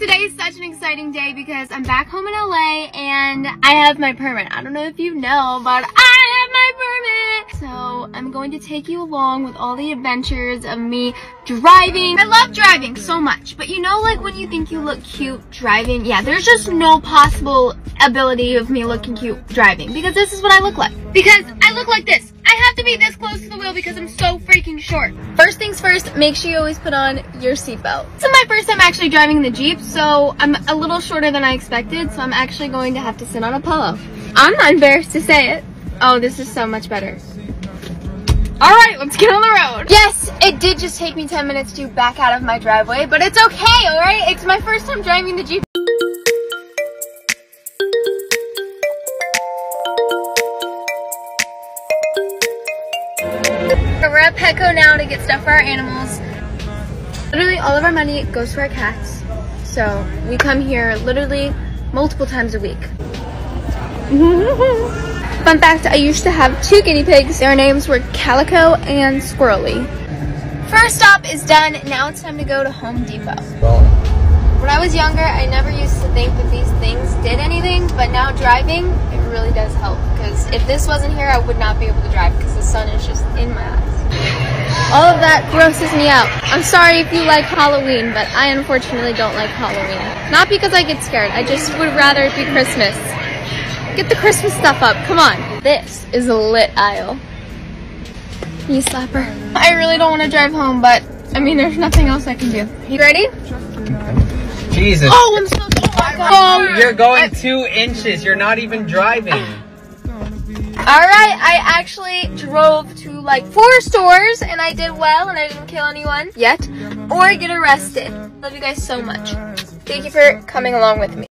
today is such an exciting day because I'm back home in LA and I have my permit. I don't know if you know, but I have my permit. So I'm going to take you along with all the adventures of me driving. I love driving so much, but you know like when you think you look cute driving? Yeah, there's just no possible ability of me looking cute driving because this is what I look like. Because I look like this. I have to be this close to the wheel because I'm so freaking short. First things first, make sure you always put on your seatbelt. This is my first time actually driving the Jeep, so I'm a little shorter than I expected, so I'm actually going to have to sit on a pillow. I'm not embarrassed to say it. Oh, this is so much better. All right, let's get on the road. Yes, it did just take me 10 minutes to back out of my driveway, but it's okay, all right? It's my first time driving the Jeep. We're at Petco now to get stuff for our animals. Literally all of our money goes to our cats. So we come here literally multiple times a week. Fun fact, I used to have two guinea pigs. Their names were Calico and Squirrely. First stop is done. Now it's time to go to Home Depot. When I was younger, I never used to think that these things did anything, but now driving, it really does help. Because if this wasn't here, I would not be able to drive because the sun is just in my eyes. All of that grosses me out. I'm sorry if you like Halloween, but I unfortunately don't like Halloween. Not because I get scared, I just would rather it be Christmas. Get the Christmas stuff up, come on. This is a lit aisle. You slapper. I really don't want to drive home, but I mean, there's nothing else I can do. You ready? Jesus. Oh, I'm so. Oh, You're going two inches. You're not even driving. All right, I actually drove to like four stores and I did well and I didn't kill anyone yet or get arrested. Love you guys so much. Thank you for coming along with me.